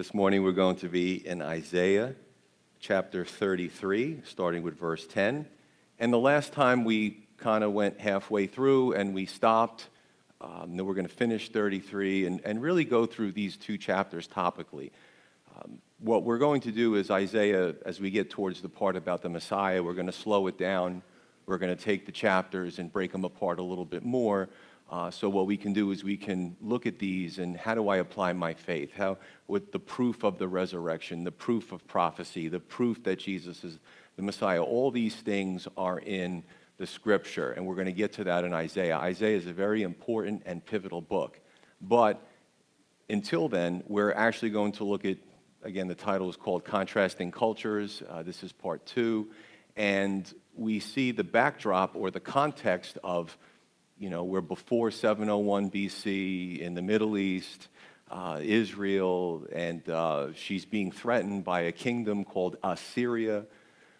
This morning we're going to be in Isaiah chapter 33, starting with verse 10. And the last time we kind of went halfway through and we stopped. Um, then we're going to finish 33 and, and really go through these two chapters topically. Um, what we're going to do is Isaiah, as we get towards the part about the Messiah, we're going to slow it down. We're going to take the chapters and break them apart a little bit more. Uh, so what we can do is we can look at these and how do I apply my faith? How with the proof of the resurrection, the proof of prophecy, the proof that Jesus is the Messiah. All these things are in the scripture, and we're going to get to that in Isaiah. Isaiah is a very important and pivotal book. But until then, we're actually going to look at, again, the title is called Contrasting Cultures. Uh, this is part two. And we see the backdrop or the context of, you know, we're before 701 BC in the Middle East, uh, Israel, and uh, she's being threatened by a kingdom called Assyria,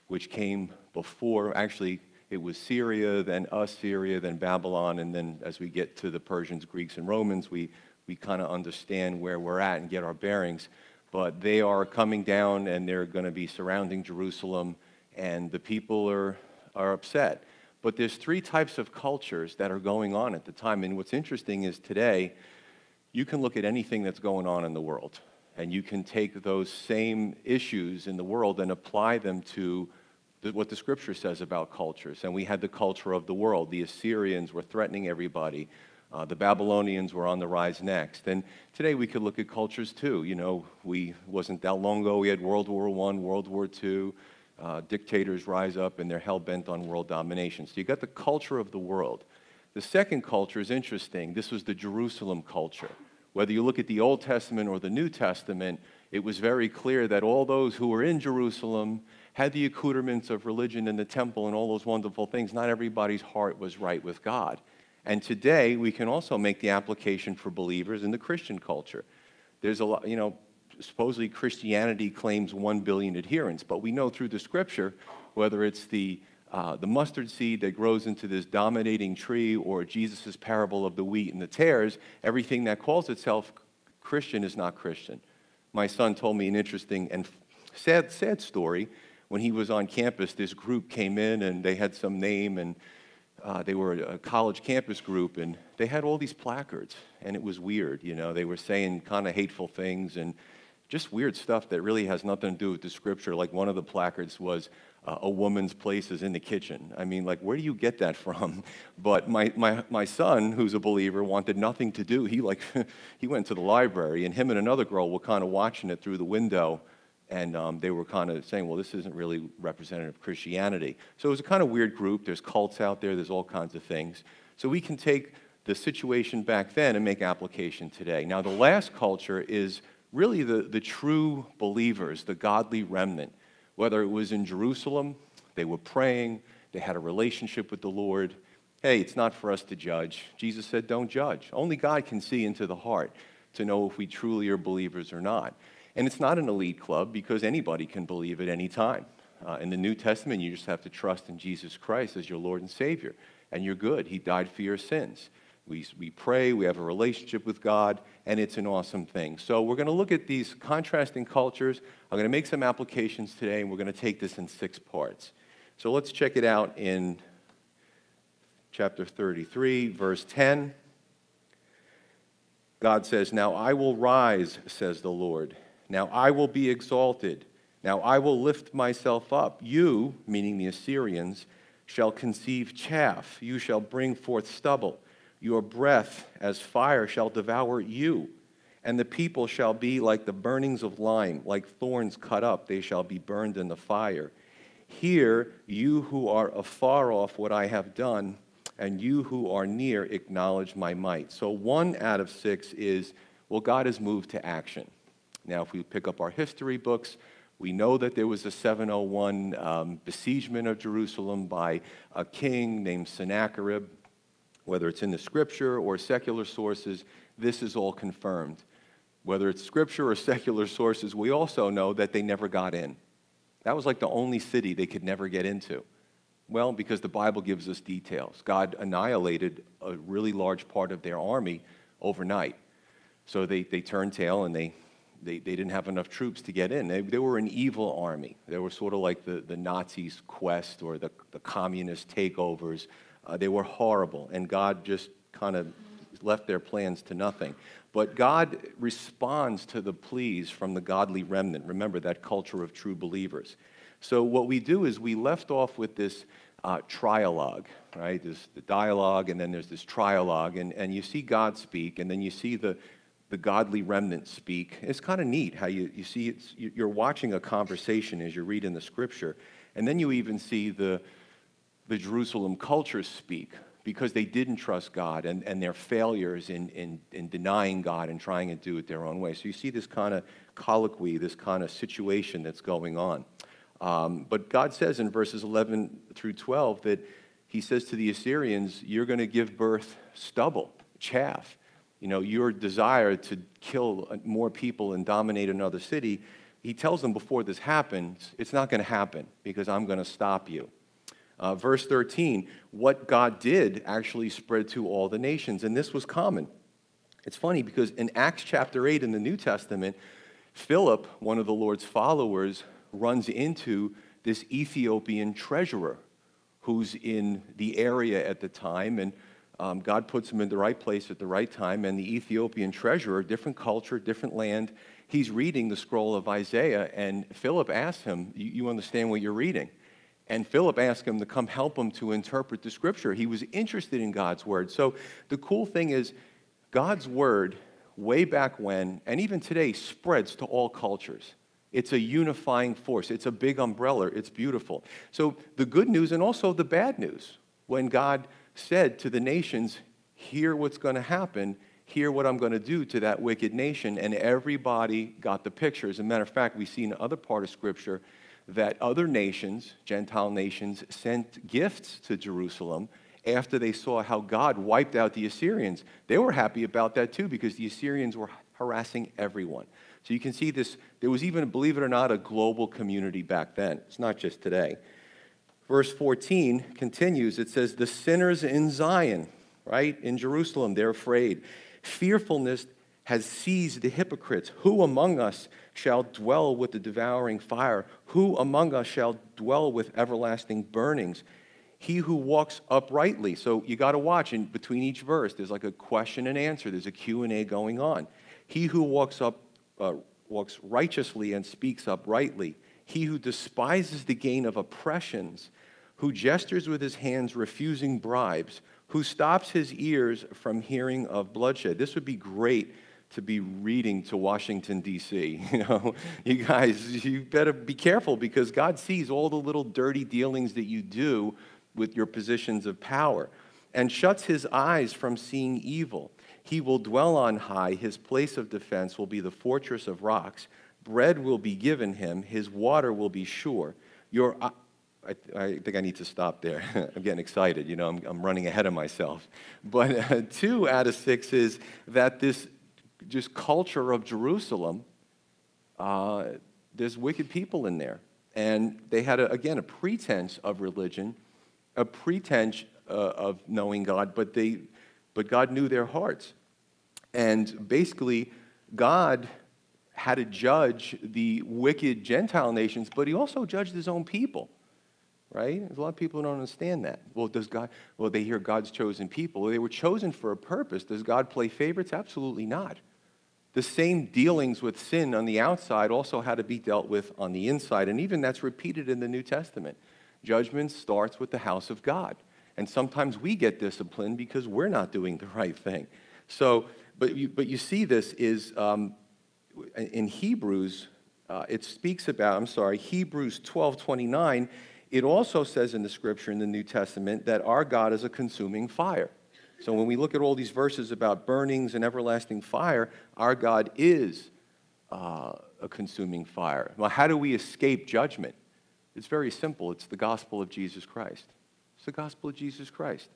which came before, actually, it was Syria, then Assyria, then Babylon, and then as we get to the Persians, Greeks, and Romans, we, we kind of understand where we're at and get our bearings. But they are coming down and they're going to be surrounding Jerusalem and the people are, are upset. But there's three types of cultures that are going on at the time. And what's interesting is today, you can look at anything that's going on in the world, and you can take those same issues in the world and apply them to the, what the scripture says about cultures. And we had the culture of the world. The Assyrians were threatening everybody. Uh, the Babylonians were on the rise next. And today we could look at cultures too. You know, we wasn't that long ago we had World War I, World War II uh, dictators rise up and they're hell bent on world domination. So you got the culture of the world. The second culture is interesting. This was the Jerusalem culture. Whether you look at the Old Testament or the New Testament, it was very clear that all those who were in Jerusalem had the accoutrements of religion and the temple and all those wonderful things. Not everybody's heart was right with God. And today, we can also make the application for believers in the Christian culture. There's a lot, you know, supposedly Christianity claims 1 billion adherents, but we know through the scripture, whether it's the, uh, the mustard seed that grows into this dominating tree or Jesus' parable of the wheat and the tares, everything that calls itself Christian is not Christian. My son told me an interesting and sad, sad story. When he was on campus, this group came in and they had some name and uh, they were a college campus group and they had all these placards and it was weird you know they were saying kind of hateful things and just weird stuff that really has nothing to do with the scripture. Like one of the placards was, uh, a woman's place is in the kitchen. I mean, like, where do you get that from? But my, my, my son, who's a believer, wanted nothing to do. He, like, he went to the library, and him and another girl were kind of watching it through the window, and um, they were kind of saying, well, this isn't really representative of Christianity. So it was a kind of weird group. There's cults out there, there's all kinds of things. So we can take the situation back then and make application today. Now, the last culture is really the, the true believers, the godly remnant, whether it was in Jerusalem, they were praying, they had a relationship with the Lord. Hey, it's not for us to judge. Jesus said, don't judge. Only God can see into the heart to know if we truly are believers or not. And it's not an elite club because anybody can believe at any time. Uh, in the New Testament, you just have to trust in Jesus Christ as your Lord and Savior, and you're good. He died for your sins. We, we pray, we have a relationship with God, and it's an awesome thing. So, we're going to look at these contrasting cultures. I'm going to make some applications today, and we're going to take this in six parts. So, let's check it out in chapter 33, verse 10. God says, Now I will rise, says the Lord. Now I will be exalted. Now I will lift myself up. You, meaning the Assyrians, shall conceive chaff. You shall bring forth stubble. Your breath as fire shall devour you, and the people shall be like the burnings of lime, like thorns cut up, they shall be burned in the fire. Hear, you who are afar off, what I have done, and you who are near, acknowledge my might. So, one out of six is, well, God has moved to action. Now, if we pick up our history books, we know that there was a 701 um, besiegement of Jerusalem by a king named Sennacherib whether it's in the scripture or secular sources, this is all confirmed. Whether it's scripture or secular sources, we also know that they never got in. That was like the only city they could never get into. Well, because the Bible gives us details. God annihilated a really large part of their army overnight. So they, they turned tail and they, They, they didn't have enough troops to get in. They, they were an evil army. They were sort of like the, the Nazis' quest or the, the communist takeovers. Uh, they were horrible, and God just kind of left their plans to nothing. But God responds to the pleas from the godly remnant. Remember that culture of true believers. So, what we do is we left off with this uh, trialogue, right? There's the dialogue, and then there's this trialogue, and, and you see God speak, and then you see the, the godly remnant speak. It's kind of neat how you, you see it's, you're watching a conversation as you're reading the scripture, and then you even see the, the Jerusalem culture speak because they didn't trust God and, and their failures in, in, in denying God and trying to do it their own way. So you see this kind of colloquy, this kind of situation that's going on. Um, but God says in verses 11 through 12 that He says to the Assyrians, You're going to give birth stubble, chaff. You know, your desire to kill more people and dominate another city, He tells them before this happens, it's not going to happen because I'm going to stop you. Uh, verse 13, what God did actually spread to all the nations, and this was common. It's funny because in Acts chapter 8 in the New Testament, Philip, one of the Lord's followers, runs into this Ethiopian treasurer who's in the area at the time, and um, God puts him in the right place at the right time. And the Ethiopian treasurer, different culture, different land, he's reading the scroll of Isaiah, and Philip asks him, You, you understand what you're reading? And Philip asked him to come help him to interpret the scripture. He was interested in God's word. So the cool thing is, God's word, way back when, and even today, spreads to all cultures. It's a unifying force. It's a big umbrella. It's beautiful. So, the good news and also the bad news when God said to the nations, Hear what's going to happen, hear what I'm going to do to that wicked nation. And everybody got the picture. As a matter of fact, we see in other part of Scripture that other nations, Gentile nations, sent gifts to Jerusalem after they saw how God wiped out the Assyrians. They were happy about that too because the Assyrians were harassing everyone. So you can see this, there was even, believe it or not, a global community back then. It's not just today. Verse 14 continues it says, The sinners in Zion, right, in Jerusalem, they're afraid. Fearfulness has seized the hypocrites. Who among us shall dwell with the devouring fire? Who among us shall dwell with everlasting burnings? He who walks uprightly. So you got to watch in between each verse. There's like a question and answer. There's a Q&A going on. He who walks up uh, walks righteously and speaks uprightly. He who despises the gain of oppressions, who gestures with his hands, refusing bribes, who stops his ears from hearing of bloodshed. This would be great to be reading to Washington, D.C. You know, you guys, you better be careful because God sees all the little dirty dealings that you do with your positions of power and shuts his eyes from seeing evil. He will dwell on high. His place of defense will be the fortress of rocks. Bread will be given him. His water will be sure. Your, I, I think I need to stop there. I'm getting excited. You know, I'm, I'm running ahead of myself. But uh, two out of six is that this just culture of Jerusalem, uh, there's wicked people in there. And they had, a, again, a pretense of religion, a pretense uh, of knowing God, but they, but God knew their hearts. And basically, God had to judge the wicked Gentile nations, but he also judged his own people. Right? There's a lot of people who don't understand that. Well, does God, well, they hear God's chosen people. They were chosen for a purpose. Does God play favorites? Absolutely not. The same dealings with sin on the outside also had to be dealt with on the inside. And even that's repeated in the New Testament. Judgment starts with the house of God. And sometimes we get disciplined because we're not doing the right thing. So, but you, but you see this is um, in Hebrews, uh, it speaks about, I'm sorry, Hebrews 12 29. It also says in the scripture in the New Testament that our God is a consuming fire. So when we look at all these verses about burnings and everlasting fire, our God is uh, a consuming fire. Well, how do we escape judgment? It's very simple it's the gospel of Jesus Christ. It's the gospel of Jesus Christ.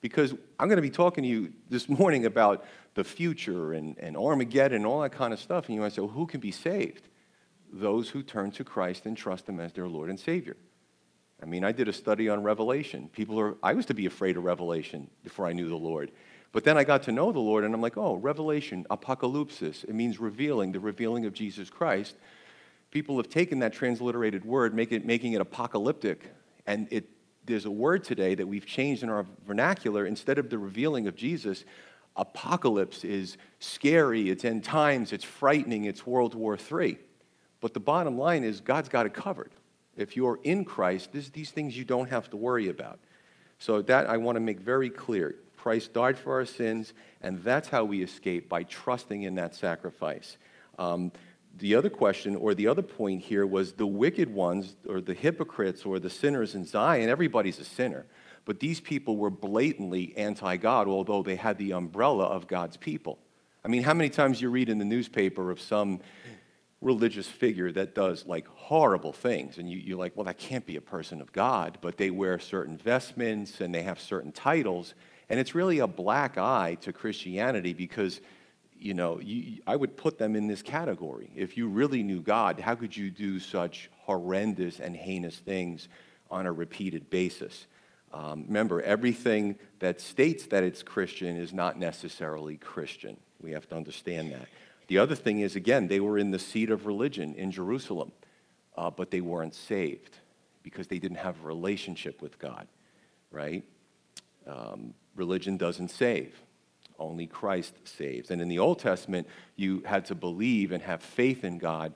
Because I'm going to be talking to you this morning about the future and, and Armageddon and all that kind of stuff. And you might say, well, who can be saved? Those who turn to Christ and trust Him as their Lord and Savior. I mean, I did a study on Revelation. People are, I used to be afraid of Revelation before I knew the Lord. But then I got to know the Lord, and I'm like, oh, revelation, apocalypsis. It means revealing, the revealing of Jesus Christ. People have taken that transliterated word, make it, making it apocalyptic, and it, there's a word today that we've changed in our vernacular. Instead of the revealing of Jesus, apocalypse is scary, it's end times, it's frightening, it's World War III. But the bottom line is God's got it covered. If you're in Christ, this, these things you don't have to worry about. So that I want to make very clear. Christ died for our sins, and that's how we escape by trusting in that sacrifice. Um, the other question, or the other point here, was the wicked ones, or the hypocrites, or the sinners in Zion. Everybody's a sinner. But these people were blatantly anti God, although they had the umbrella of God's people. I mean, how many times you read in the newspaper of some religious figure that does like horrible things. And you, are like, well, that can't be a person of God, but they wear certain vestments and they have certain titles. And it's really a black eye to Christianity because, you know, you, I would put them in this category. If you really knew God, how could you do such horrendous and heinous things on a repeated basis? Um, remember, everything that states that it's Christian is not necessarily Christian. We have to understand that. The other thing is, again, they were in the seat of religion in Jerusalem, uh, but they weren't saved because they didn't have a relationship with God, right? Um, religion doesn't save. Only Christ saves. And in the Old Testament, you had to believe and have faith in God.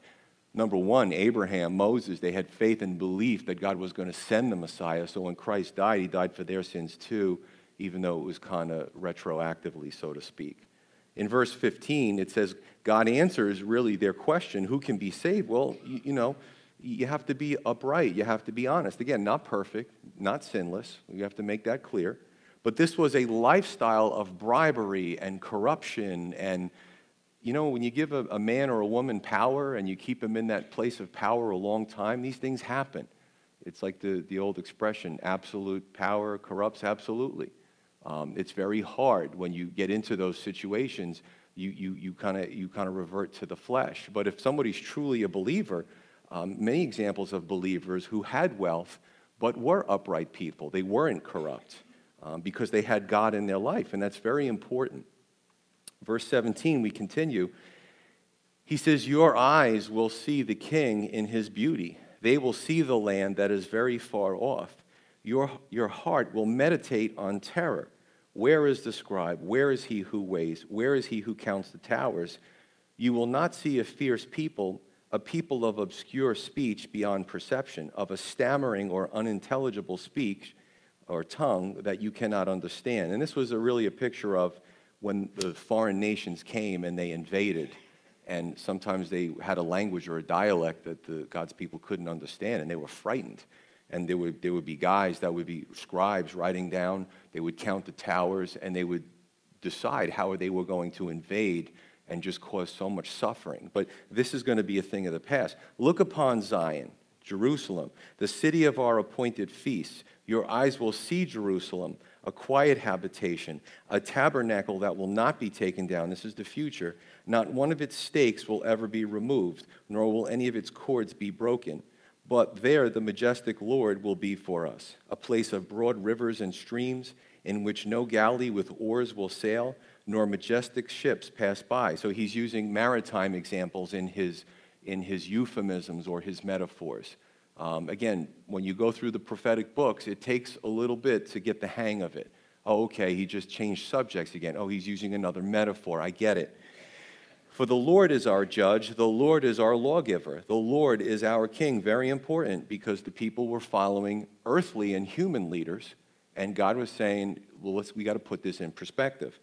Number one, Abraham, Moses, they had faith and belief that God was going to send the Messiah. So when Christ died, he died for their sins too, even though it was kind of retroactively, so to speak. In verse 15, it says, God answers really their question who can be saved? Well, you, you know, you have to be upright. You have to be honest. Again, not perfect, not sinless. You have to make that clear. But this was a lifestyle of bribery and corruption. And, you know, when you give a, a, man or a woman power and you keep them in that place of power a long time, these things happen. It's like the, the old expression absolute power corrupts absolutely. Um, it's very hard when you get into those situations. You, you, you kind of you kind of revert to the flesh. But if somebody's truly a believer, um, many examples of believers who had wealth but were upright people, they weren't corrupt um, because they had God in their life, and that's very important. Verse 17, we continue. He says, Your eyes will see the king in his beauty. They will see the land that is very far off. Your, your heart will meditate on terror. Where is the scribe? Where is he who weighs? Where is he who counts the towers? You will not see a fierce people, a people of obscure speech beyond perception, of a stammering or unintelligible speech or tongue that you cannot understand. And this was a, really a picture of when the foreign nations came and they invaded. And sometimes they had a language or a dialect that the, God's people couldn't understand, and they were frightened. And there would, there would be guys that would be scribes writing down, they would count the towers, and they would decide how they were going to invade and just cause so much suffering. But this is going to be a thing of the past. Look upon Zion, Jerusalem, the city of our appointed feasts. Your eyes will see Jerusalem, a quiet habitation, a tabernacle that will not be taken down. This is the future. Not one of its stakes will ever be removed, nor will any of its cords be broken. But there the majestic Lord will be for us, a place of broad rivers and streams in which no galley with oars will sail, nor majestic ships pass by. So he's using maritime examples in his, in his euphemisms or his metaphors. Um, again, when you go through the prophetic books, it takes a little bit to get the hang of it. Oh, okay, he just changed subjects again. Oh, he's using another metaphor. I get it. For the Lord is our judge, the Lord is our lawgiver, the Lord is our king. Very important because the people were following earthly and human leaders, and God was saying, well, let's, we got to put this in perspective.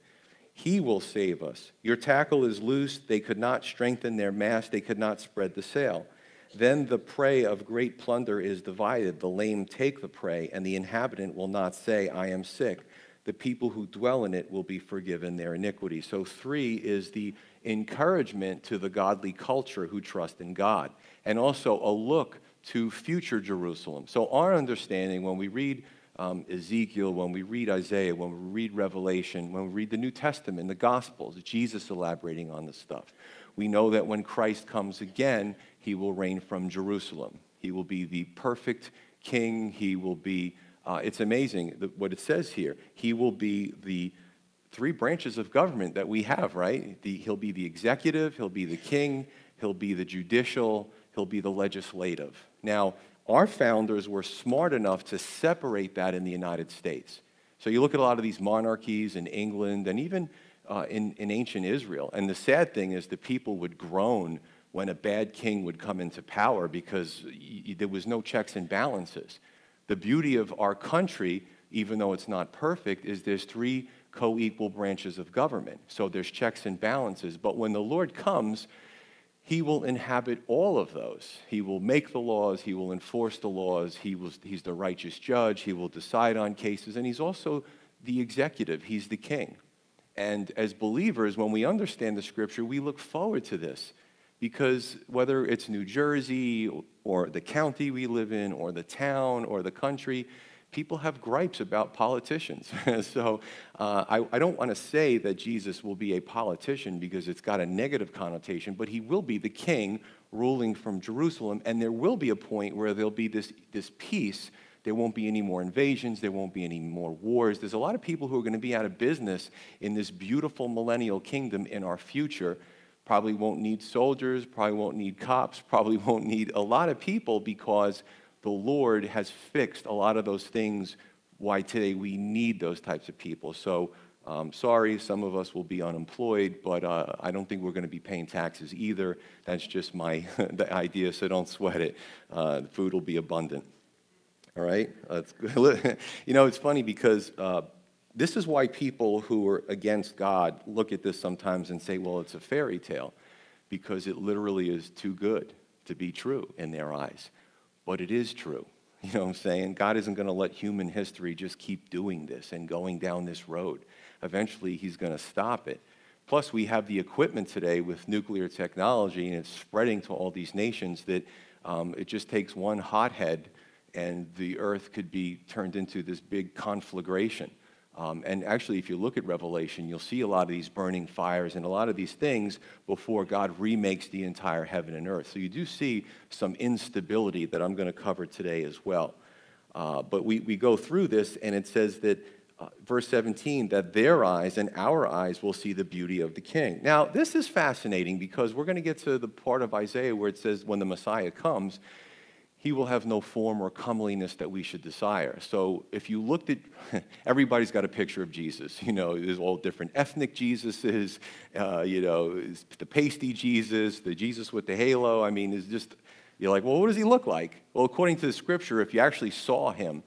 He will save us. Your tackle is loose. They could not strengthen their mast, they could not spread the sail. Then the prey of great plunder is divided. The lame take the prey, and the inhabitant will not say, I am sick. The people who dwell in it will be forgiven their iniquity. So, three is the encouragement to the godly culture who trust in God, and also a look to future Jerusalem. So, our understanding when we read um, Ezekiel, when we read Isaiah, when we read Revelation, when we read the New Testament, the Gospels, Jesus elaborating on this stuff, we know that when Christ comes again, he will reign from Jerusalem. He will be the perfect king. He will be, uh, it's amazing what it says here. He will be the three branches of government that we have, right? The, he'll be the executive, he'll be the king, he'll be the judicial, he'll be the legislative. Now, our founders were smart enough to separate that in the United States. So you look at a lot of these monarchies in England and even uh, in, in ancient Israel. And the sad thing is the people would groan when a bad king would come into power because y- there was no checks and balances. The beauty of our country, even though it's not perfect, is there's three co equal branches of government. So there's checks and balances. But when the Lord comes, he will inhabit all of those. He will make the laws, he will enforce the laws, he will, he's the righteous judge, he will decide on cases, and he's also the executive, he's the king. And as believers, when we understand the scripture, we look forward to this because whether it's New Jersey or the county we live in or the town or the country, people have gripes about politicians. so uh, I, I, don't want to say that Jesus will be a politician because it's got a negative connotation, but he will be the king ruling from Jerusalem, and there will be a point where there'll be this, this peace. There won't be any more invasions. There won't be any more wars. There's a lot of people who are going to be out of business in this beautiful millennial kingdom in our future. Probably won't need soldiers, probably won't need cops, probably won't need a lot of people because the Lord has fixed a lot of those things why today we need those types of people. So, um, sorry, some of us will be unemployed, but uh, I don't think we're going to be paying taxes either. That's just my the idea, so don't sweat it. Uh, food will be abundant. All right? you know, it's funny because uh, this is why people who are against God look at this sometimes and say, well, it's a fairy tale, because it literally is too good to be true in their eyes but it is true. You know what I'm saying? God isn't going to let human history just keep doing this and going down this road. Eventually, He's going to stop it. Plus, we have the equipment today with nuclear technology, and it's spreading to all these nations that um, it just takes one hothead and the earth could be turned into this big conflagration. Um, and actually, if you look at Revelation, you'll see a lot of these burning fires and a lot of these things before God remakes the entire heaven and earth. So you do see some instability that I'm going to cover today as well. Uh, but we, we go through this, and it says that, uh, verse 17, that their eyes and our eyes will see the beauty of the king. Now, this is fascinating because we're going to get to the part of Isaiah where it says, when the Messiah comes, he will have no form or comeliness that we should desire. So if you looked at, everybody's got a picture of Jesus. You know, there's all different ethnic Jesuses, uh, you know, the pasty Jesus, the Jesus with the halo. I mean, it's just, you're like, well, what does he look like? Well, according to the scripture, if you actually saw him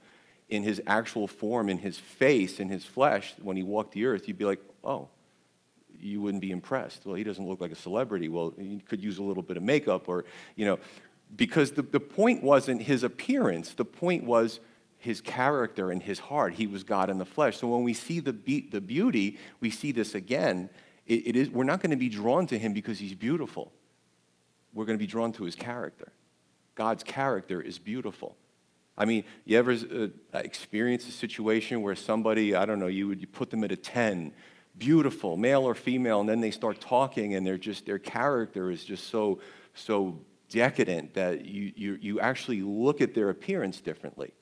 in his actual form, in his face, in his flesh, when he walked the earth, you'd be like, oh, you wouldn't be impressed. Well, he doesn't look like a celebrity. Well, he could use a little bit of makeup or, you know, because the, the point wasn't his appearance, the point was his character and his heart. He was God in the flesh. So when we see the, be- the beauty, we see this again. It, it is, we're not going to be drawn to him because he's beautiful. We're going to be drawn to his character. God's character is beautiful. I mean, you ever uh, experience a situation where somebody, I don't know, you would you put them at a 10, beautiful, male or female, and then they start talking and they're just, their character is just so, so decadent that you, you, you actually look at their appearance differently.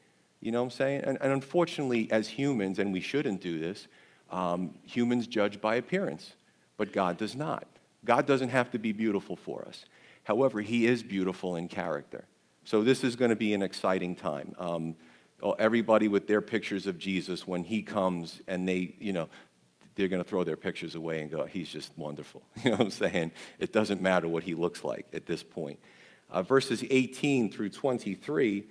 You know what I'm saying? And, and unfortunately, as humans, and we shouldn't do this, um, humans judge by appearance, but God does not. God doesn't have to be beautiful for us. However, He is beautiful in character. So this is going to be an exciting time. Um, everybody with their pictures of Jesus when He comes and they, you know, they're going to throw their pictures away and go, he's just wonderful. You know what I'm saying? It doesn't matter what he looks like at this point. Uh, verses 18 through 23,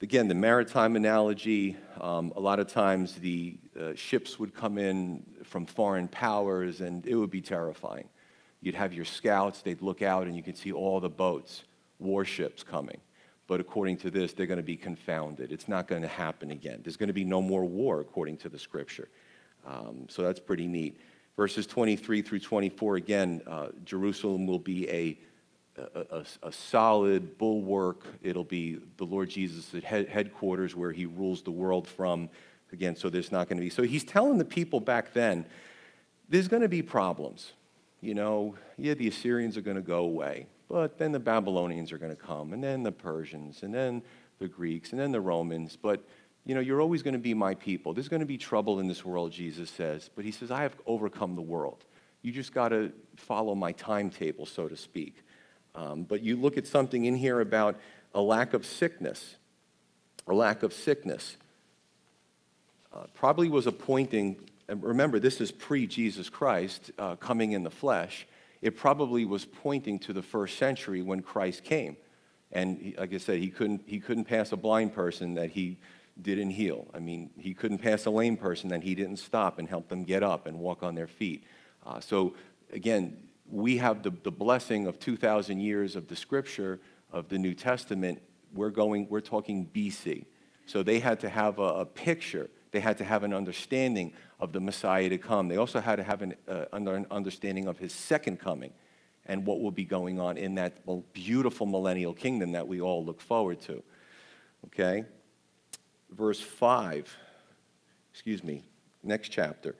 again, the maritime analogy, um, a lot of times the uh, ships would come in from foreign powers and it would be terrifying. You'd have your scouts, they'd look out and you could see all the boats, warships coming. But according to this, they're going to be confounded. It's not going to happen again. There's going to be no more war, according to the scripture. Um, so that's pretty neat. Verses 23 through 24, again, uh, Jerusalem will be a, a, a, a, solid bulwark. It'll be the Lord Jesus' head, headquarters where he rules the world from. Again, so there's not going to be. So he's telling the people back then, there's going to be problems. You know, yeah, the Assyrians are going to go away, but then the Babylonians are going to come, and then the Persians, and then the Greeks, and then the Romans. But You know, you're always going to be my people. There's going to be trouble in this world, Jesus says. But he says, I have overcome the world. You just got to follow my timetable, so to speak. Um, but you look at something in here about a lack of sickness. A lack of sickness. Uh, probably was a pointing, and remember, this is pre Jesus Christ uh, coming in the flesh. It probably was pointing to the first century when Christ came. And he, like I said, he couldn't, he couldn't pass a blind person that he didn't heal. I mean, he couldn't pass a lame person that he didn't stop and help them get up and walk on their feet. Uh, so, again, we have the, the blessing of 2,000 years of the scripture of the New Testament. We're going, we're talking BC. So they had to have a, a picture. They had to have an understanding of the Messiah to come. They also had to have an, uh, an understanding of his second coming and what will be going on in that beautiful millennial kingdom that we all look forward to. Okay? Verse 5, excuse me, next chapter.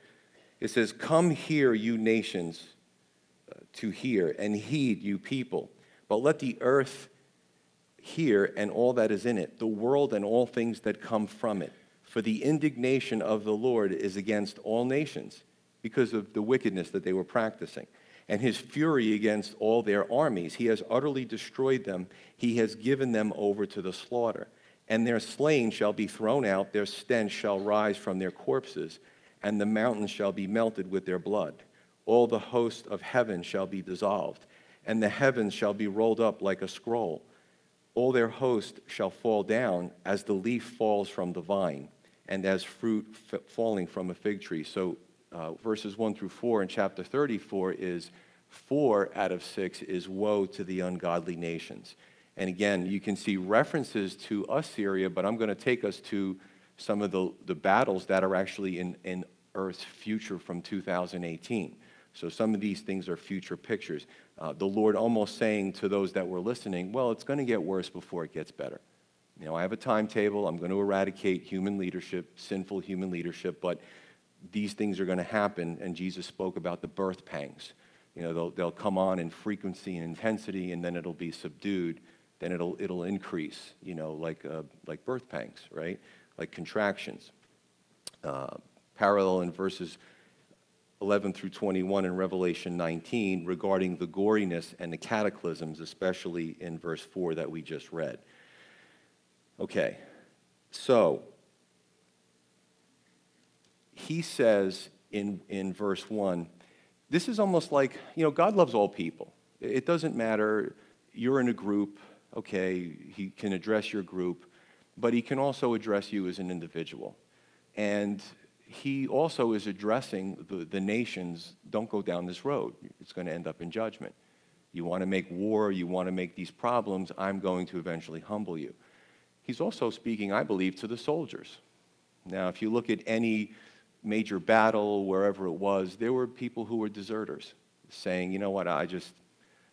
It says, Come here, you nations, to hear, and heed, you people. But let the earth hear and all that is in it, the world and all things that come from it. For the indignation of the Lord is against all nations because of the wickedness that they were practicing and his fury against all their armies. He has utterly destroyed them. He has given them over to the slaughter. And their slain shall be thrown out, their stench shall rise from their corpses, and the mountains shall be melted with their blood. All the host of heaven shall be dissolved, and the heavens shall be rolled up like a scroll. All their host shall fall down as the leaf falls from the vine, and as fruit f- falling from a fig tree. So uh, verses 1 through 4 in chapter 34 is four out of six is woe to the ungodly nations. And again, you can see references to Assyria, but I'm going to take us to some of the, the battles that are actually in, in Earth's future from 2018. So some of these things are future pictures. Uh, the Lord almost saying to those that were listening, well, it's going to get worse before it gets better. You know, I have a timetable. I'm going to eradicate human leadership, sinful human leadership, but these things are going to happen. And Jesus spoke about the birth pangs. You know, they'll, they'll come on in frequency and intensity, and then it'll be subdued. Then it'll, it'll increase, you know, like, uh, like birth pangs, right? Like contractions. Uh, parallel in verses 11 through 21 in Revelation 19 regarding the goriness and the cataclysms, especially in verse 4 that we just read. Okay, so he says in, in verse 1, this is almost like, you know, God loves all people. It doesn't matter, you're in a group, okay, he can address your group, but he can also address you as an individual. And he also is addressing the, the nations don't go down this road. It's going to end up in judgment. You want to make war, you want to make these problems, I'm going to eventually humble you. He's also speaking, I believe, to the soldiers. Now, if you look at any major battle, wherever it was, there were people who were deserters saying, you know what, I just,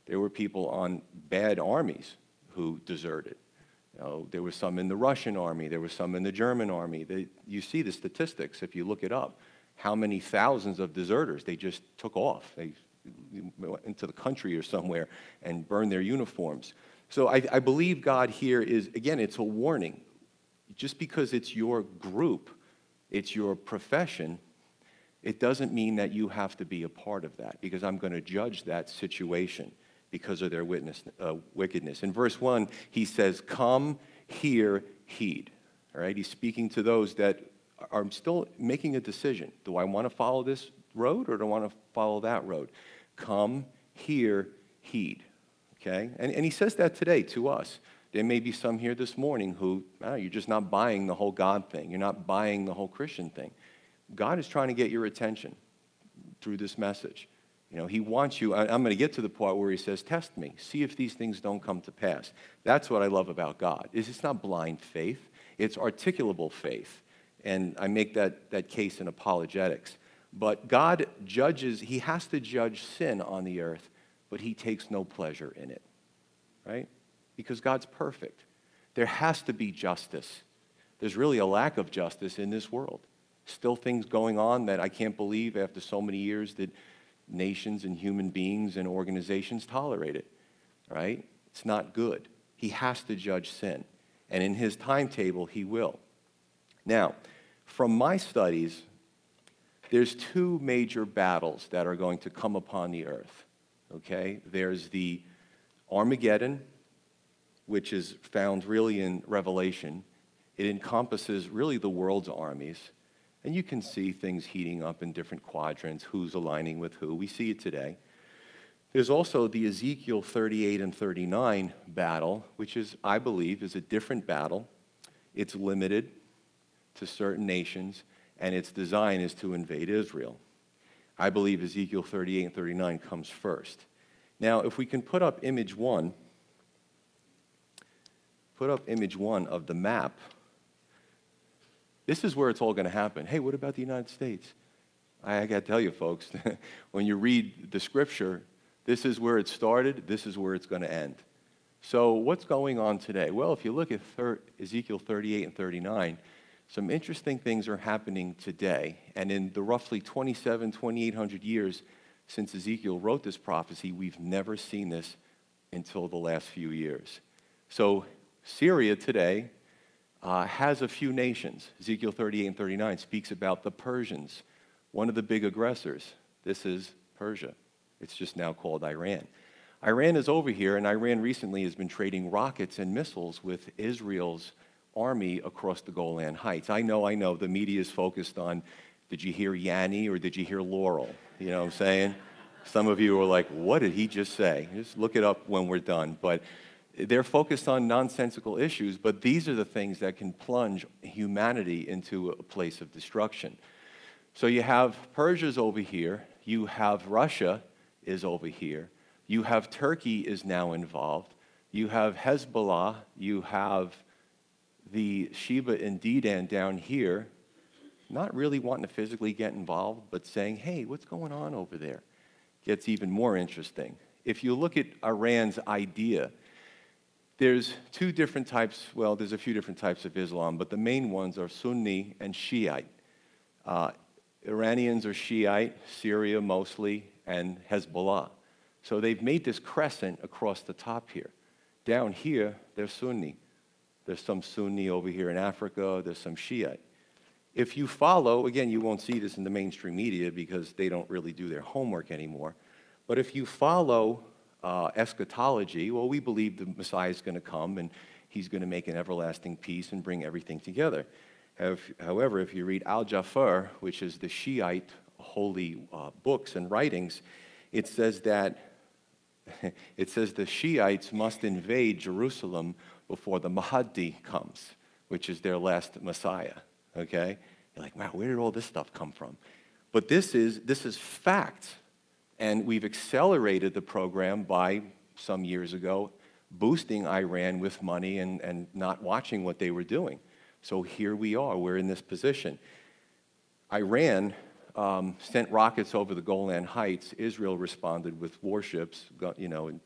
there were people on bad armies who deserted. Know, there was some in the Russian army, there was some in the German army. They, you see the statistics if you look it up. How many thousands of deserters they just took off. They went into the country or somewhere and burned their uniforms. So I, I believe God here is, again, it's a warning. Just because it's your group it's your profession, it doesn't mean that you have to be a part of that because I'm going to judge that situation because of their witness, uh, wickedness. In verse 1, he says, Come, hear, heed. All right, he's speaking to those that are still making a decision. Do I want to follow this road or do I want to follow that road? Come, hear, heed. Okay? And, and he says that today to us. There may be some here this morning who, you're just not buying the whole God thing. You're not buying the whole Christian thing. God is trying to get your attention through this message. You know, he wants you, I, I'm going to get to the part where he says, test me, see if these things don't come to pass. That's what I love about God, is it's not blind faith, it's articulable faith. And I make that, that case in apologetics. But God judges, he has to judge sin on the earth, but he takes no pleasure in it, right? because God's perfect. There has to be justice. There's really a lack of justice in this world. Still things going on that I can't believe after so many years that nations and human beings and organizations tolerate it, right? It's not good. He has to judge sin. And in his timetable, he will. Now, from my studies, there's two major battles that are going to come upon the earth. Okay? There's the Armageddon, which is found really in Revelation. It encompasses really the world's armies. And you can see things heating up in different quadrants, who's aligning with who. We see it today. There's also the Ezekiel 38 and 39 battle, which is, I believe, is a different battle. It's limited to certain nations, and its design is to invade Israel. I believe Ezekiel 38 and 39 comes first. Now, if we can put up image one, put up image one of the map this is where it's all going to happen. Hey, what about the United States? I, got to tell you, folks, when you read the scripture, this is where it started, this is where it's going to end. So, what's going on today? Well, if you look at thir- Ezekiel 38 and 39, some interesting things are happening today. And in the roughly 27, 2800 years since Ezekiel wrote this prophecy, we've never seen this until the last few years. So, Syria today uh, has a few nations. Ezekiel 38 and 39 speaks about the Persians, one of the big aggressors. This is Persia. It's just now called Iran. Iran is over here, and Iran recently has been trading rockets and missiles with Israel's army across the Golan Heights. I know, I know, the media is focused on did you hear Yanny or did you hear Laurel? You know what I'm saying? Some of you are like, what did he just say? Just look it up when we're done. But they're focused on nonsensical issues, but these are the things that can plunge humanity into a place of destruction. So you have Persia's over here, you have Russia is over here, you have Turkey is now involved, you have Hezbollah, you have the Sheba and Dedan down here, not really wanting to physically get involved, but saying, hey, what's going on over there? Gets even more interesting. If you look at Iran's idea, there's two different types, well, there's a few different types of Islam, but the main ones are Sunni and Shiite. Uh, Iranians are Shiite, Syria mostly, and Hezbollah. So they've made this crescent across the top here. Down here, they're Sunni. There's some Sunni over here in Africa, there's some Shiite. If you follow, again, you won't see this in the mainstream media because they don't really do their homework anymore, but if you follow uh, eschatology, well, we believe the Messiah is going to come and he's going to make an everlasting peace and bring everything together. However, if you read Al Jafar, which is the Shiite holy uh, books and writings, it says that it says the Shiites must invade Jerusalem before the Mahdi comes, which is their last Messiah. Okay? You're like, wow, where did all this stuff come from? But this is, this is fact. And we've accelerated the program by some years ago, boosting Iran with money and, and not watching what they were doing. So here we are, we're in this position. Iran um, sent rockets over the Golan Heights. Israel responded with warships, you know, and,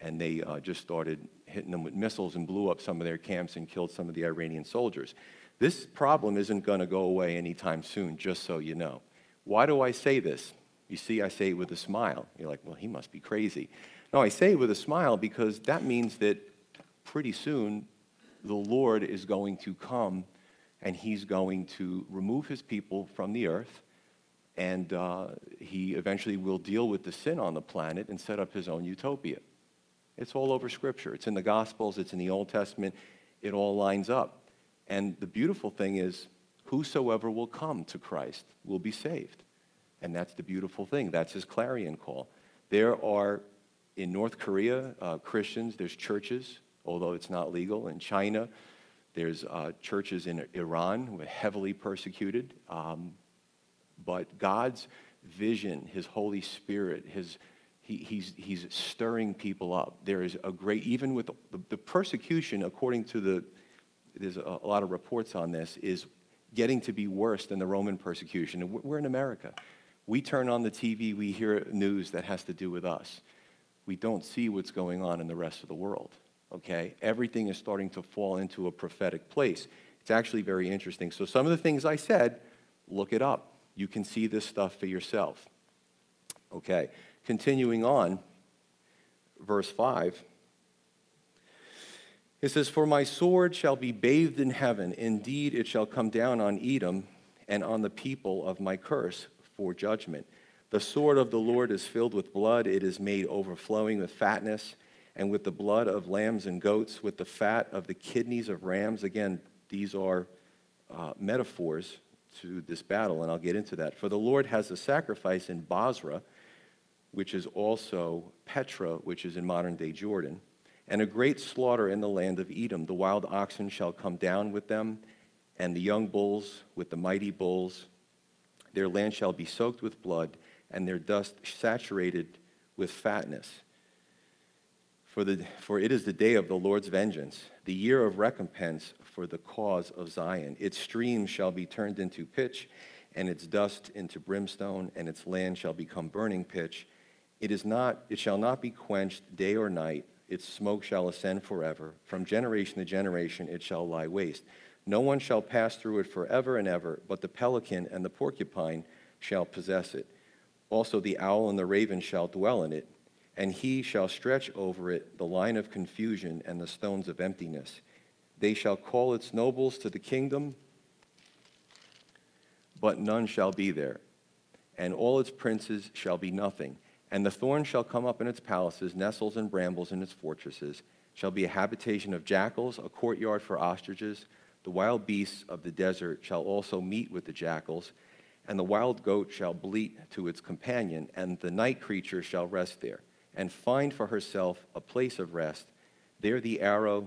and they uh, just started hitting them with missiles and blew up some of their camps and killed some of the Iranian soldiers. This problem isn't going to go away anytime soon, just so you know. Why do I say this? You see, I say it with a smile. You're like, well, he must be crazy. No, I say it with a smile because that means that pretty soon the Lord is going to come and he's going to remove his people from the earth and uh, he eventually will deal with the sin on the planet and set up his own utopia. It's all over Scripture. It's in the Gospels, it's in the Old Testament. It all lines up. And the beautiful thing is, whosoever will come to Christ will be saved. And that's the beautiful thing. That's his clarion call. There are, in North Korea, uh, Christians, there's churches, although it's not legal. In China, there's uh, churches in Iran heavily persecuted. Um, but God's vision, his Holy Spirit, his, he, he's, he's stirring people up. There is a great, even with the, the persecution, according to the, there's a, a lot of reports on this, is getting to be worse than the Roman persecution. We're in America. We turn on the TV, we hear news that has to do with us. We don't see what's going on in the rest of the world, okay? Everything is starting to fall into a prophetic place. It's actually very interesting. So, some of the things I said, look it up. You can see this stuff for yourself. Okay, continuing on, verse 5. It says, For my sword shall be bathed in heaven. Indeed, it shall come down on Edom and on the people of my curse for judgment. The sword of the Lord is filled with blood, it is made overflowing with fatness, and with the blood of lambs and goats, with the fat of the kidneys of rams. Again, these are uh, metaphors to this battle, and I'll get into that. For the Lord has a sacrifice in Bozrah, which is also Petra, which is in modern day Jordan, and a great slaughter in the land of Edom. The wild oxen shall come down with them, and the young bulls with the mighty bulls. Their land shall be soaked with blood, and their dust saturated with fatness. For, the, for it is the day of the Lord's vengeance, the year of recompense for the cause of Zion. Its streams shall be turned into pitch, and its dust into brimstone, and its land shall become burning pitch. It, is not, it shall not be quenched day or night. Its smoke shall ascend forever. From generation to generation it shall lie waste. No one shall pass through it forever and ever, but the pelican and the porcupine shall possess it. Also the owl and the raven shall dwell in it and he shall stretch over it the line of confusion and the stones of emptiness. They shall call its nobles to the kingdom, but none shall be there. And all its princes shall be nothing. And the thorn shall come up in its palaces, nettles and brambles in its fortresses, shall be a habitation of jackals, a courtyard for ostriches. The wild beasts of the desert shall also meet with the jackals, and the wild goat shall bleat to its companion, and the night creature shall rest there and find for herself a place of rest. There the arrow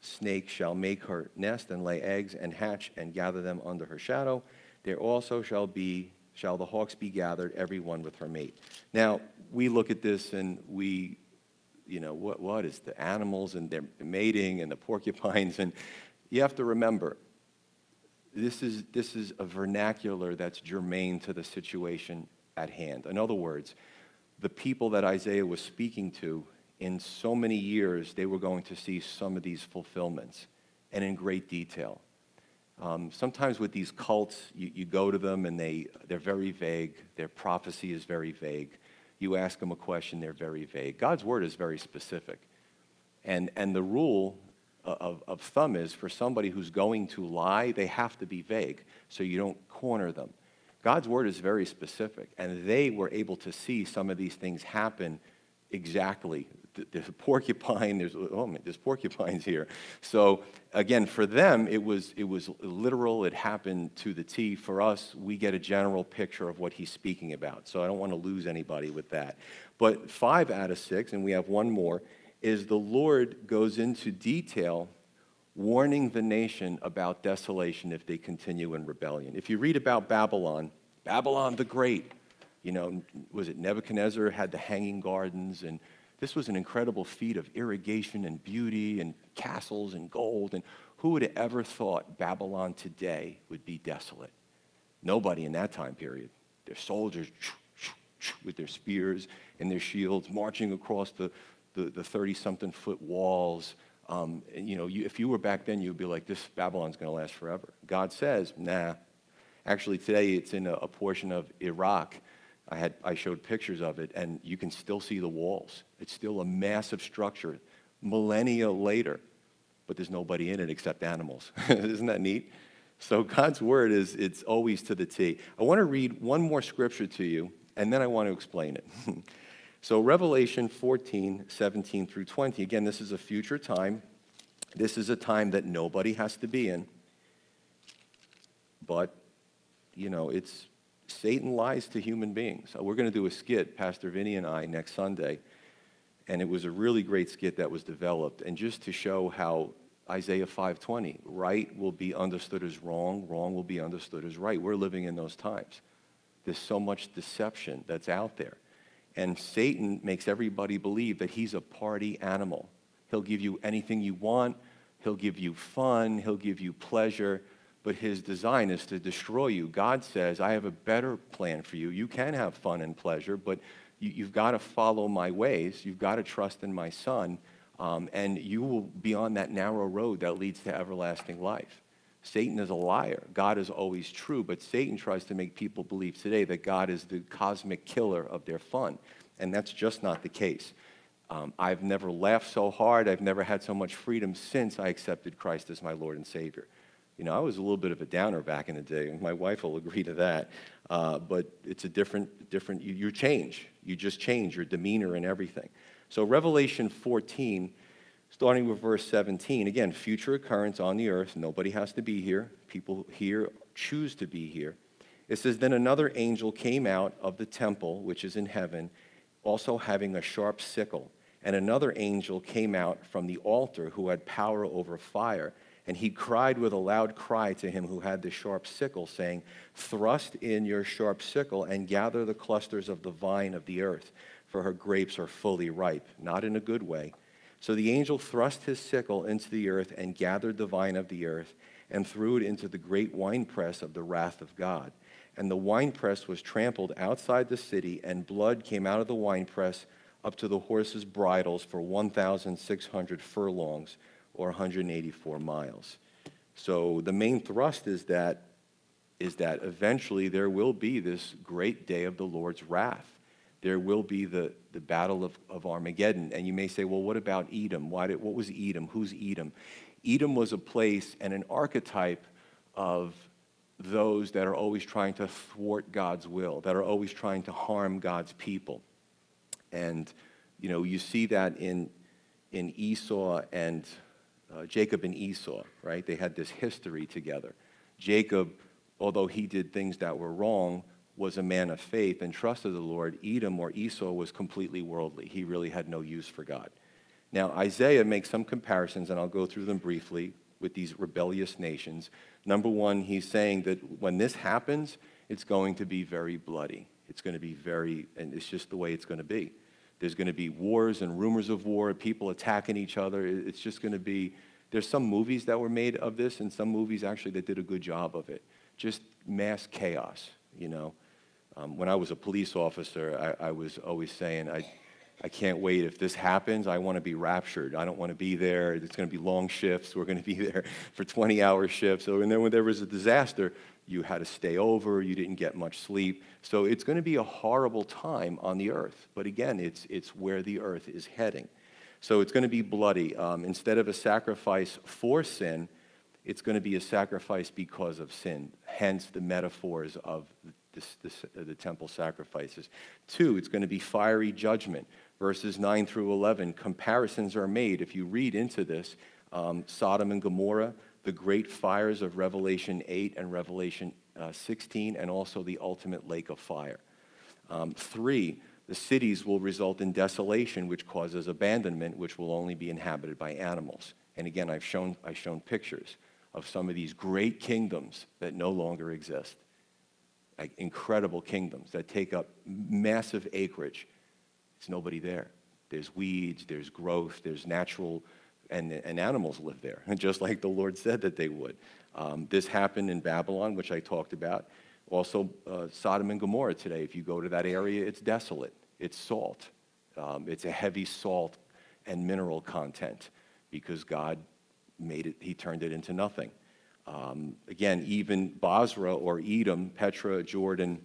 snake shall make her nest and lay eggs and hatch and gather them under her shadow. There also shall be shall the hawks be gathered, every one with her mate. Now we look at this and we, you know, what what is the animals and their mating and the porcupines and you have to remember this is this is a vernacular that's germane to the situation at hand. In other words, the people that Isaiah was speaking to, in so many years, they were going to see some of these fulfillments and in great detail. Um, sometimes with these cults, you, you go to them and they, they're very vague. Their prophecy is very vague. You ask them a question, they're very vague. God's word is very specific. And, and the rule of, of thumb is for somebody who's going to lie, they have to be vague so you don't corner them. God's word is very specific, and they were able to see some of these things happen exactly. There's a porcupine, there's, oh man, there's porcupines here. So again, for them, it was, it was literal, it happened to the T. For us, we get a general picture of what he's speaking about. So I don't want to lose anybody with that. But five out of six, and we have one more, is the Lord goes into detail warning the nation about desolation if they continue in rebellion. If you read about Babylon, Babylon the Great, you know, was it Nebuchadnezzar had the hanging gardens and this was an incredible feat of irrigation and beauty and castles and gold. And who would have ever thought Babylon today would be desolate? Nobody in that time period. Their soldiers with their spears and their shields marching across the, the 30 something foot walls um, you know, you, if you were back then, you'd be like, this Babylon's going to last forever. God says, nah. Actually, today it's in a, a portion of Iraq. I, had, I showed pictures of it, and you can still see the walls. It's still a massive structure, millennia later, but there's nobody in it except animals. Isn't that neat? So God's word is it's always to the T. I want to read one more scripture to you, and then I want to explain it. So, Revelation 14, 17 through 20, again, this is a future time. This is a time that nobody has to be in. But, you know, it's Satan lies to human beings. Uh, we're going to do a skit, Pastor Vinny and I, next Sunday. And it was a really great skit that was developed. And just to show how Isaiah 5:20, right will be understood as wrong, wrong will be understood as right. We're living in those times. There's so much deception that's out there. And Satan makes everybody believe that he's a party animal. He'll give you anything you want, he'll give you fun, he'll give you pleasure, but his design is to destroy you. God says, I have a better plan for you. You can have fun and pleasure, but you, have got to follow my ways. You've got to trust in my son, um, and you will be on that narrow road that leads to everlasting life. Satan is a liar. God is always true, but Satan tries to make people believe today that God is the cosmic killer of their fun, and that's just not the case. Um, I've never laughed so hard. I've never had so much freedom since I accepted Christ as my Lord and Savior. You know, I was a little bit of a downer back in the day, and my wife will agree to that. Uh, but it's a different, different. You, you change. You just change your demeanor and everything. So Revelation 14, starting with verse 17. Again, future occurrence on the earth. Nobody has to be here. People here choose to be here. It says, Then another angel came out of the temple, which is in heaven, also having a sharp sickle. And another angel came out from the altar who had power over fire and he cried with a loud cry to him who had the sharp sickle, saying, Thrust in your sharp sickle and gather the clusters of the vine of the earth, for her grapes are fully ripe, not in a good way. So the angel thrust his sickle into the earth and gathered the vine of the earth and threw it into the great winepress of the wrath of God. And the winepress was trampled outside the city, and blood came out of the winepress up to the horses' bridles for 1,600 furlongs or 184 miles. So the main thrust is that, is that eventually there will be this great day of the Lord's wrath. There will be the, the battle of, of Armageddon. And you may say, well, what about Edom? Why did, what was Edom? Who's Edom? Edom was a place and an archetype of those that are always trying to thwart God's will, that are always trying to harm God's people. And, you know, you see that in, in Esau and uh, Jacob and Esau, right? They had this history together. Jacob, although he did things that were wrong, was a man of faith and trusted the Lord. Edom or Esau was completely worldly. He really had no use for God. Now, Isaiah makes some comparisons, and I'll go through them briefly with these rebellious nations. Number one, he's saying that when this happens, it's going to be very bloody. It's going to be very, and it's just the way it's going to be. There's going to be wars and rumors of war, people attacking each other. It's just going to be, there's some movies that were made of this and some movies actually that did a good job of it. Just mass chaos, you know. Um, when I was a police officer, I, I was always saying, I, I can't wait. If this happens, I want to be raptured. I don't want to be there. It's going to be long shifts. We're going to be there for 20 hour shifts. So, and then when there was a disaster, you had to stay over, you didn't get much sleep. So it's going to be a horrible time on the earth. But again, it's, it's where the earth is heading. So it's going to be bloody. Um, instead of a sacrifice for sin, it's going to be a sacrifice because of sin, hence the metaphors of this, uh, the temple sacrifices. Two, it's going to be fiery judgment. Verses 9 through 11, comparisons are made. If you read into this, um, Sodom and Gomorrah, the great fires of Revelation 8 and Revelation uh, 16, and also the ultimate lake of fire. Um, three, the cities will result in desolation, which causes abandonment, which will only be inhabited by animals. And again, I've shown, I've shown pictures of some of these great kingdoms that no longer exist. Like incredible kingdoms that take up massive acreage. It's nobody there. There's weeds, there's growth, there's natural and, and animals live there, just like the Lord said that they would. Um, this happened in Babylon, which I talked about. Also, uh, Sodom and Gomorrah today, if you go to that area, it's desolate. It's salt. Um, it's a heavy salt and mineral content because God made it, He turned it into nothing. Um, again, even Bozrah or Edom, Petra, Jordan,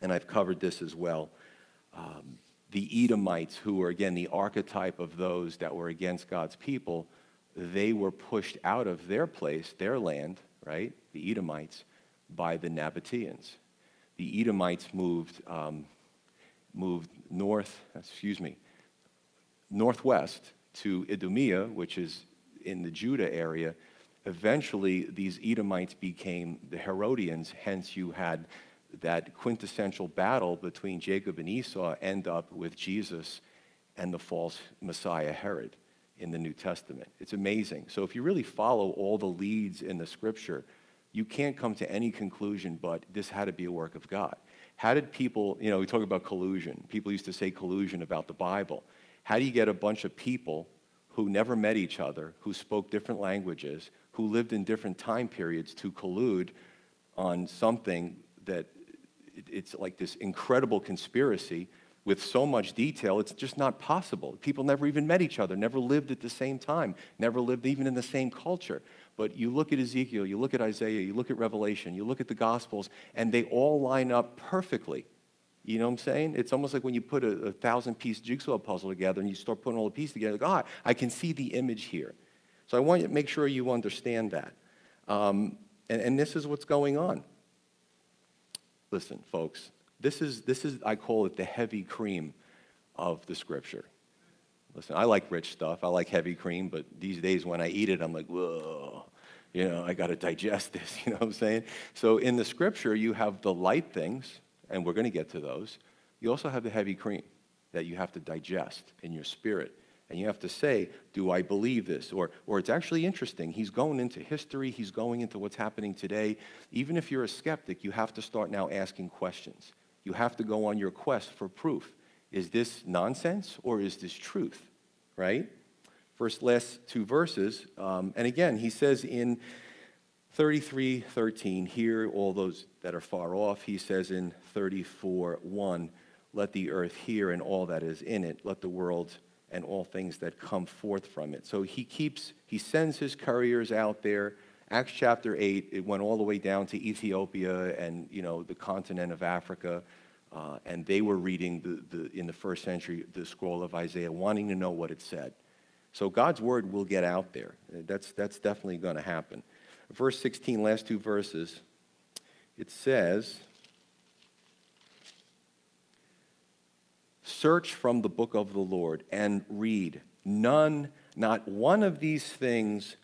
and I've covered this as well. Um, the Edomites, who were, again, the archetype of those that were against God's people, they were pushed out of their place, their land, right? The Edomites, by the Nabateans. The Edomites moved, um, moved north, excuse me, northwest to Idumea, which is in the Judah area. Eventually, these Edomites became the Herodians, hence, you had that quintessential battle between Jacob and Esau end up with Jesus and the false Messiah Herod in the New Testament. It's amazing. So if you really follow all the leads in the scripture, you can't come to any conclusion but this had to be a work of God. How did people, you know, we talk about collusion. People used to say collusion about the Bible. How do you get a bunch of people who never met each other, who spoke different languages, who lived in different time periods to collude on something that it's like this incredible conspiracy with so much detail, it's just not possible. People never even met each other, never lived at the same time, never lived even in the same culture. But you look at Ezekiel, you look at Isaiah, you look at Revelation, you look at the Gospels, and they all line up perfectly. You know what I'm saying? It's almost like when you put a, a thousand piece jigsaw puzzle together and you start putting all the pieces together, like, ah, I can see the image here. So I want you to make sure you understand that. Um, and, and this is what's going on. Listen, folks, this is, this is, I call it the heavy cream of the scripture. Listen, I like rich stuff. I like heavy cream, but these days when I eat it, I'm like, whoa, you know, I got to digest this, you know what I'm saying? So in the scripture, you have the light things, and we're going to get to those. You also have the heavy cream that you have to digest in your spirit. And you have to say, do I believe this? Or, or it's actually interesting. He's going into history, he's going into what's happening today. Even if you're a skeptic, you have to start now asking questions. You have to go on your quest for proof. Is this nonsense or is this truth? Right? First, last two verses. Um, and again, he says in 33 13, here, all those that are far off, he says in 34 1, let the earth hear and all that is in it, let the world and all things that come forth from it. So he keeps, he sends his couriers out there. Acts chapter 8, it went all the way down to Ethiopia and, you know, the continent of Africa. Uh, and they were reading the, the, in the first century the scroll of Isaiah, wanting to know what it said. So God's word will get out there. That's, that's definitely going to happen. Verse 16, last two verses, it says, Search from the book of the Lord and read. None, not one of these things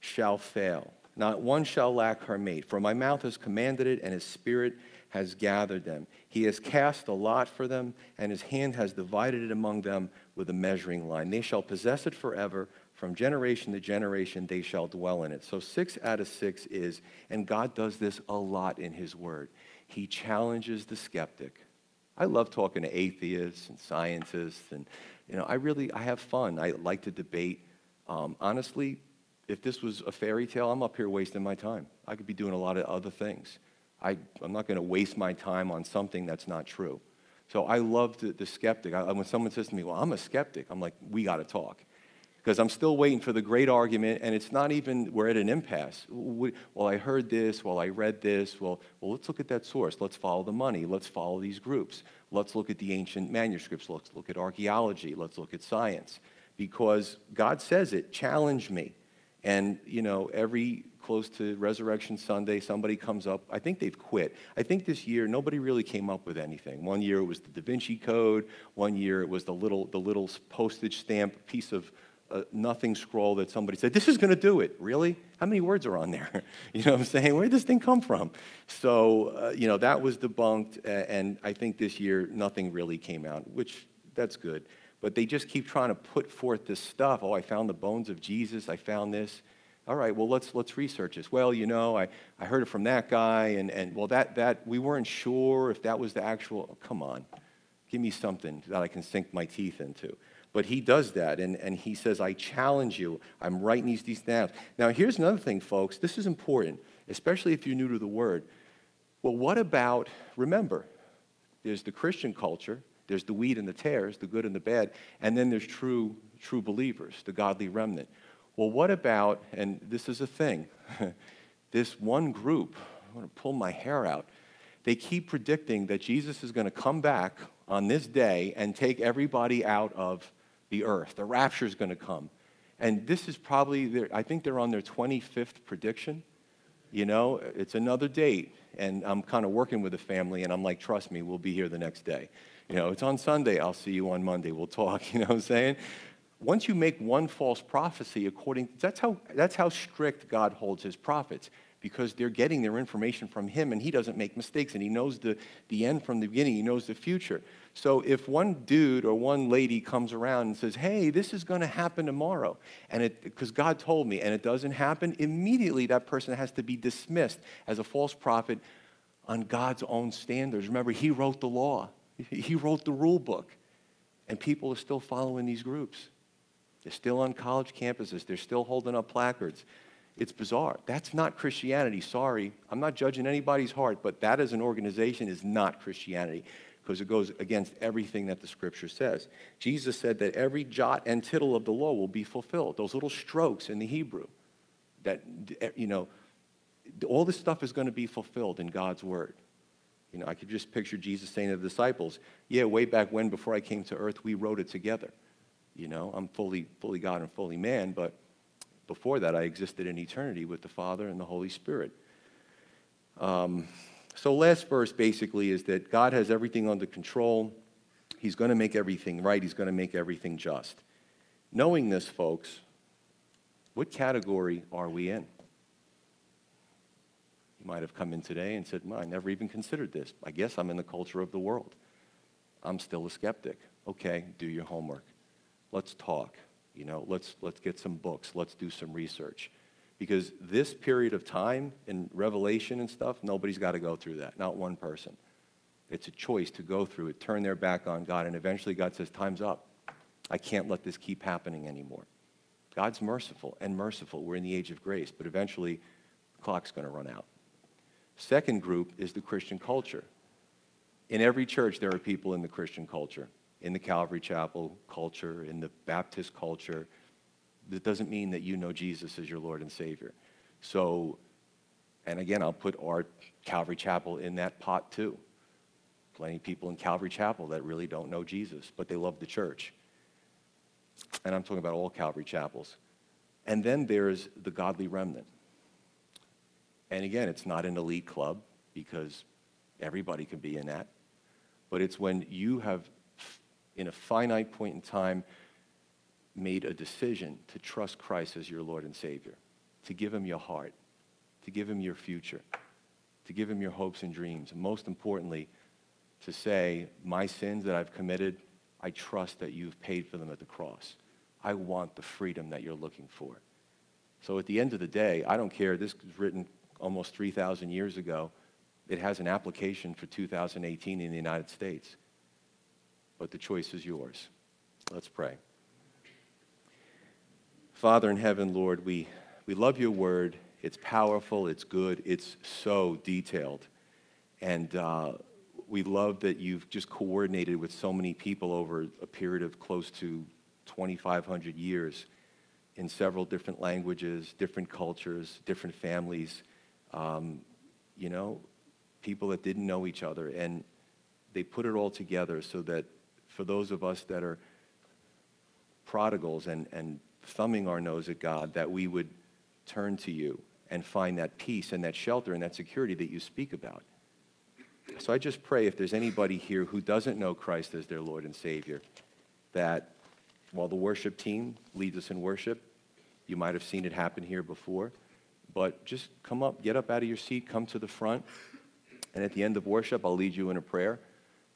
shall fail. Not one shall lack her mate. For my mouth has commanded it, and his spirit has gathered them. He has cast a lot for them, and his hand has divided it among them with a measuring line. They shall possess it forever. From generation to generation, they shall dwell in it. So, six out of six is, and God does this a lot in his word. He challenges the skeptic I love talking to atheists and scientists, and you know, I really I have fun. I like to debate. Um, honestly, if this was a fairy tale, I'm up here wasting my time. I could be doing a lot of other things. I, I'm not going to waste my time on something that's not true. So I love the, the skeptic. I, when someone says to me, "Well, I'm a skeptic," I'm like, "We got to talk." Because I'm still waiting for the great argument, and it's not even, we're at an impasse. Well, I heard this, well, I read this, well, well, let's look at that source. Let's follow the money. Let's follow these groups. Let's look at the ancient manuscripts. Let's look at archaeology. Let's look at science. Because God says it, challenge me. And, you know, every close to Resurrection Sunday, somebody comes up. I think they've quit. I think this year nobody really came up with anything. One year it was the Da Vinci Code. One year it was the little, the little postage stamp piece of a nothing scroll that somebody said, This is going to do it. Really? How many words are on there? You know what I'm saying? Where did this thing come from? So, uh, you know, that was debunked. And I think this year nothing really came out, which that's good. But they just keep trying to put forth this stuff. Oh, I found the bones of Jesus. I found this. All right, well, let's, let's research this. Well, you know, I, I heard it from that guy. And, and well, that, that, we weren't sure if that was the actual. Oh, come on. Give me something that I can sink my teeth into. But he does that, and, and he says, I challenge you. I'm writing these, these down. Now, here's another thing, folks. This is important, especially if you're new to the word. Well, what about, remember, there's the Christian culture, there's the wheat and the tares, the good and the bad, and then there's true, true believers, the godly remnant. Well, what about, and this is a thing, this one group, I want to pull my hair out. They keep predicting that Jesus is going to come back on this day and take everybody out of the earth. The rapture is going to come. And this is probably, their, I think they're on their 25th prediction. You know, it's another date. And I'm kind of working with the family, and I'm like, trust me, we'll be here the next day. You know, it's on Sunday, I'll see you on Monday, we'll talk, you know what I'm saying? Once you make one false prophecy, according, that's how, that's how strict God holds his prophets because they're getting their information from him and he doesn't make mistakes and he knows the, the end from the beginning, he knows the future. So if one dude or one lady comes around and says, hey, this is going to happen tomorrow, and it, because God told me, and it doesn't happen, immediately that person has to be dismissed as a false prophet on God's own standards. Remember, he wrote the law, he wrote the rule book, and people are still following these groups. They're still on college campuses, they're still holding up placards. It's bizarre. That's not Christianity. Sorry. I'm not judging anybody's heart, but that as an organization is not Christianity because it goes against everything that the scripture says. Jesus said that every jot and tittle of the law will be fulfilled. Those little strokes in the Hebrew, that, eh, you know, all this stuff is going to be fulfilled in God's word. You know, I could just picture Jesus saying to the disciples, Yeah, way back when, before I came to earth, we wrote it together. You know, I'm fully, fully God and fully man, but before that, I existed in eternity with the Father and the Holy Spirit. Um, so, last verse basically is that God has everything under control. He's going to make everything right. He's going to make everything just. Knowing this, folks, what category are we in? You might have come in today and said, I never even considered this. I guess I'm in the culture of the world. I'm still a skeptic. Okay, do your homework. Let's talk. You know, let's, let's get some books. Let's do some research. Because this period of time in Revelation and stuff, nobody's got to go through that. Not one person. It's a choice to go through it, turn their back on God, and eventually God says, Time's up. I can't let this keep happening anymore. God's merciful and merciful. We're in the age of grace, but eventually the clock's going to run out. Second group is the Christian culture. In every church, there are people in the Christian culture, in the Calvary Chapel culture, in the Baptist culture. That doesn't mean that you know Jesus as your Lord and Savior. So, and again, I'll put our Calvary Chapel in that pot too. Plenty of people in Calvary Chapel that really don't know Jesus, but they love the church. And I'm talking about all Calvary Chapels. And then there's the godly remnant. And again, it's not an elite club because everybody can be in that. But it's when you have, in a finite point in time, made a decision to trust Christ as your Lord and Savior, to give him your heart, to give him your future, to give him your hopes and dreams, and most importantly, to say, My sins that I've committed, I trust that you've paid for them at the cross. I want the freedom that you're looking for. So at the end of the day, I don't care. This was written almost 3,000 years ago. It has an application for 2018 in the United States. But the choice is yours. Let's pray. Father in heaven, Lord, we, we love your word. It's powerful, it's good, it's so detailed. And uh, we love that you've just coordinated with so many people over a period of close to 2,500 years in several different languages, different cultures, different families, um, you know, people that didn't know each other. And they put it all together so that for those of us that are prodigals and, and thumbing our nose at God, that we would turn to you and find that peace and that shelter and that security that you speak about. So I just pray if there's anybody here who doesn't know Christ as their Lord and Savior, that while the worship team leads us in worship, you might have seen it happen here before, but just come up, get up out of your seat, come to the front, and at the end of worship, I'll lead you in a prayer.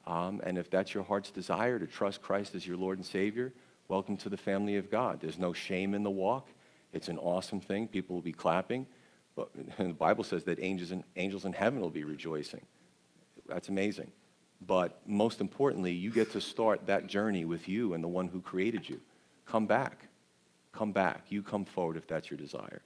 Um, and if that's your heart's desire to trust Christ as your Lord and Savior, welcome to the family of God. There's no shame in the walk. It's an awesome thing. People will be clapping. But the Bible says that angels in, angels in heaven will be rejoicing. That's amazing. But most importantly, you get to start that journey with you and the one who created you. Come back. Come back. You come forward if that's your desire.